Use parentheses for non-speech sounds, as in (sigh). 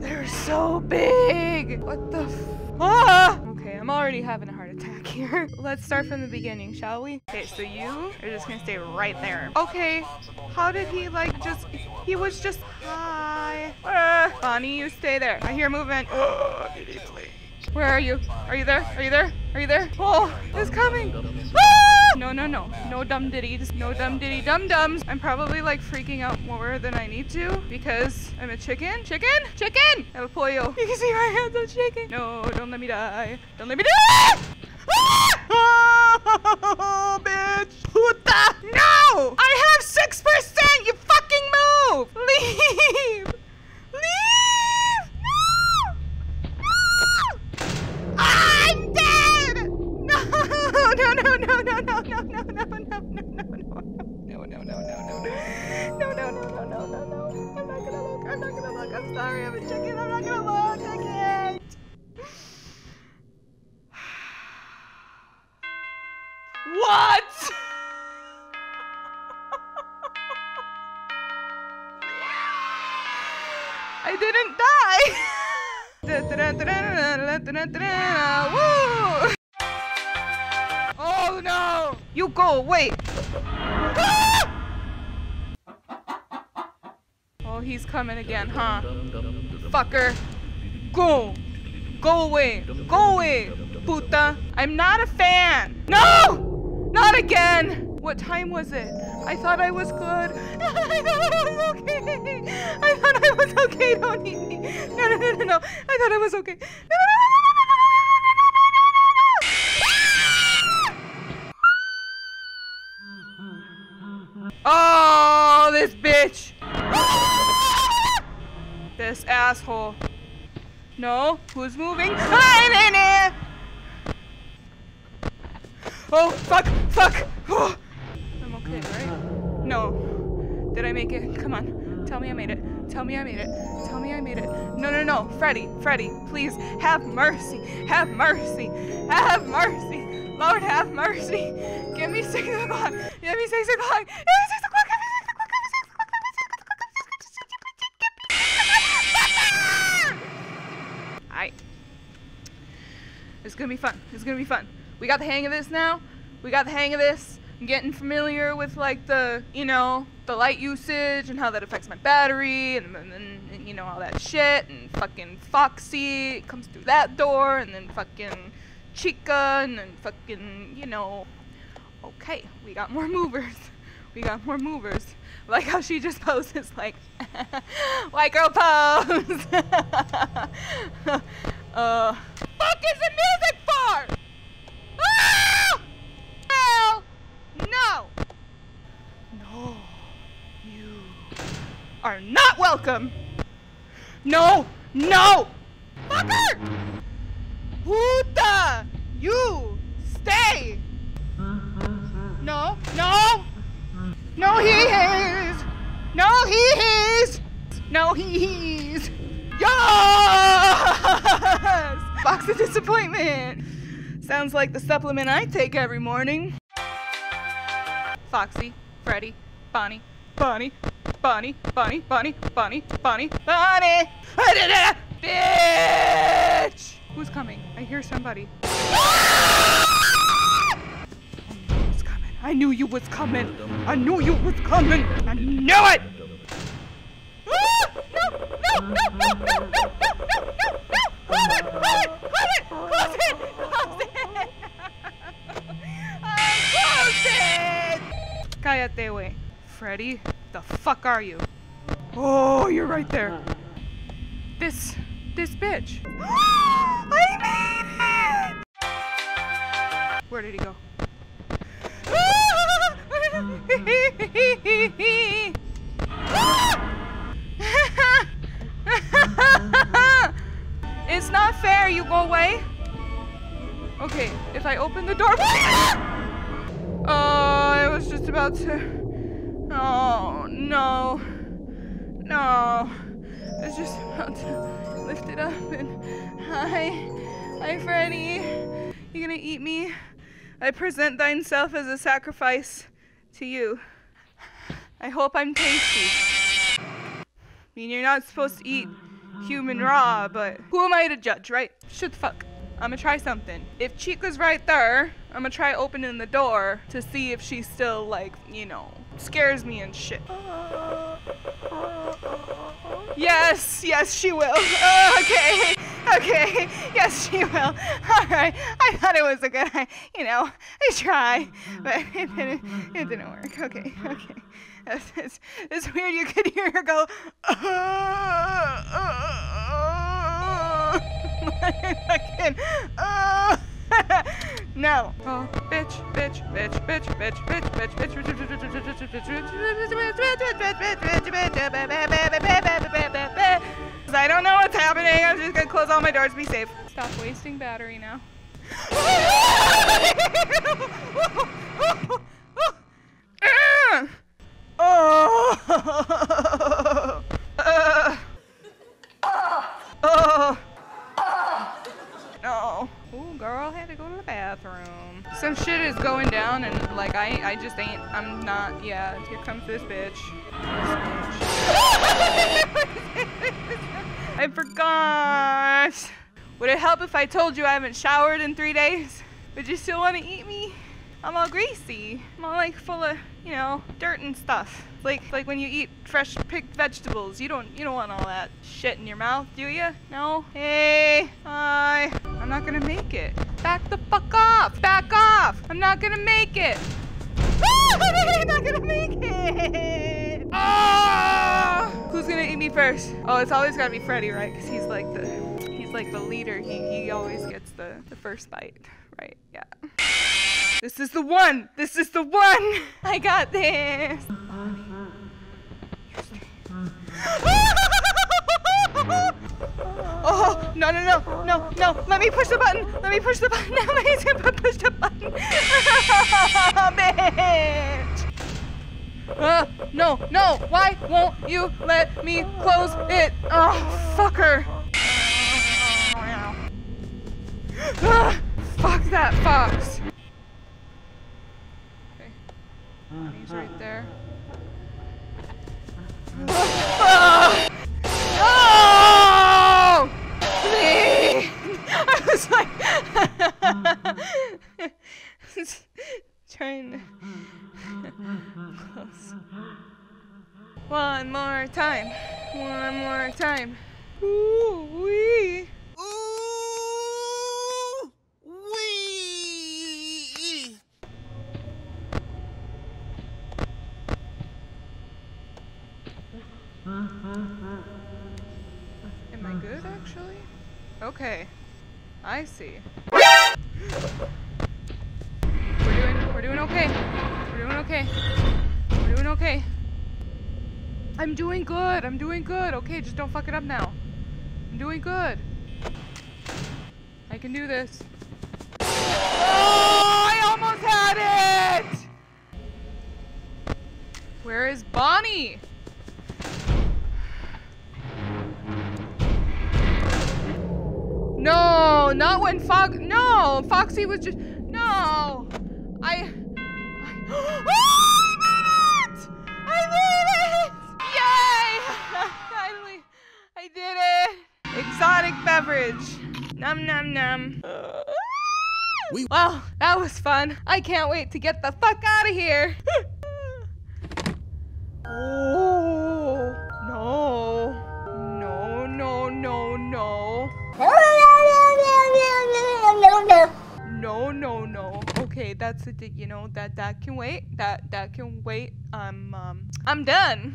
They're so big. What the f- ah! Okay, I'm already having a heart attack (laughs) here. Let's start from the beginning, shall we? Okay, so you are just gonna stay right there. Okay, how did he like just, he was just, hi. Uh, Bonnie, you stay there. I hear movement. (gasps) Where are you? Are you there? Are you there? Are you there? Oh, it's coming. Ah! No, no, no. No dumb ditties. No dumb ditty dum dums. I'm probably like freaking out more than I need to because I'm a chicken. Chicken? Chicken! El pollo. (laughs) You can see my hands are shaking. No, don't let me die. Don't let me die! Ah! Oh, (laughs) bitch! Puta! No! I have 6%! You fucking move! Leave! Leave! No! No! I'm dead! (laughs) No, no, no, no, no, no, no, no, no, no, no, I'm. I'm not gonna look. I can't. What? I didn't die. (laughs) Woo! Oh no! You go away! Oh, he's coming again, huh? Fucker. Go. Go away. Go away, puta. I'm not a fan. No! Not again! What time was it? I thought I was good. I thought I was okay. I thought I was okay. Don't eat me. No, no, no, no, no. I thought I was okay. No, no, no. Oh, this bitch! This asshole. No, who's moving? I'm in it. Oh, fuck, fuck. Oh. I'm okay, right? No. Did I make it? Come on. Tell me I made it. Tell me I made it. Tell me I made it. No, no, no. Freddy, Freddy, please have mercy. Have mercy. Have mercy. Lord, have mercy. Give me six o'clock. Give me six o'clock. It's gonna be fun. It's gonna be fun. We got the hang of this now. We got the hang of this. I'm getting familiar with like the, you know, the light usage and how that affects my battery and, and you know all that shit and fucking Foxy comes through that door and then fucking Chica and then fucking, you know. Okay, we got more movers. (laughs) We got more movers. Like how she just (laughs) poses like (laughs) white girl pose. uh, fuck is the music for? Ah! Hell no! No, you are not welcome. No, no, fucker! Puta, you stay. No, no, no, he is. No, he is. No, he is. Yes! Box of disappointment. Sounds like the supplement I take every morning. Foxy, Freddy, Bonnie, Bonnie, Bonnie, Bonnie, Bonnie, Bonnie, Bonnie, Bonnie. Bitch! Who's coming? I hear somebody. It's coming. I knew you was coming. I knew you was coming. I knew it. Ah! No! No! No! No! No! No! No! Cállate, wey. Freddy, the fuck are you? Oh, you're right there. This, this bitch. (gasps) I made it! Where did he go? (laughs) it's not fair, you go away. Okay, if I open the door. (laughs) I was just about to. Oh, no. No. I was just about to lift it up and. Hi. Hi, Freddy. You gonna eat me? I present thine self as a sacrifice to you. I hope I'm tasty. I mean, you're not supposed to eat human raw, but who am I to judge, right? Shut the fuck. I'm gonna try something. If Chica's right there, I'm gonna try opening the door to see if she still, like, you know, scares me and shit. Yes, yes, she will. (laughs) Okay, okay, yes, she will. (laughs) All right, I thought it was a good, you know, I try, but it didn't, it didn't work. Okay, okay. It's, it's, weird. You could hear her go. (laughs) no. Oh, bitch, bitch, bitch, bitch, bitch, bitch, bitch, bitch, bitch, bitch, I don't know what's happening. I'm just gonna close all my doors. Be safe. Stop wasting battery now. Oh. Girl, had to go to the bathroom. Some shit is going down and like I I just ain't I'm not yeah, here comes this bitch. (laughs) I forgot. Would it help if I told you I haven't showered in three days? Would you still want to eat me? I'm all greasy. I'm all like full of, you know, dirt and stuff. Like like when you eat fresh picked vegetables, you don't you don't want all that shit in your mouth, do you? No? Hey, hi. I'm not gonna make it. Back the fuck off! Back off! I'm not gonna make it. (laughs) I'm not gonna make it. Oh! (laughs) Who's gonna eat me first? Oh, it's always gotta be Freddy, right? Cause he's like the he's like the leader. He he always gets the the first bite, right? Yeah. This is the one! This is the one! (laughs) I got this! Oh, no, no, no, no, no. Let me push the button. Let me push the button. (laughs) Let me push the button. (laughs) Bitch. Uh, no, no. Why won't you let me close it? Oh, fucker. Ah, fuck that fox. Okay. Uh-huh. He's right there. Oh! (laughs) No! Please! (laughs) I was like (laughs) trying to close. One more time. One more time. Ooh wee. Ooh wee. Am I good actually? Okay. I see. We're doing we're doing okay. We're doing okay. We're doing okay. I'm doing good. I'm doing good. Okay, just don't fuck it up now. I'm doing good. I can do this. Oh, I almost had it! Where is Bonnie? Not when Fox. No, Foxy was just. No, I. I oh, I made it! I made it! Yay! (laughs) Finally, I did it. Exotic beverage. Num num num. We- Well, that was fun. I can't wait to get the fuck out of here. (laughs) that's it. You know that that can wait. That that can wait. I'm um I'm done.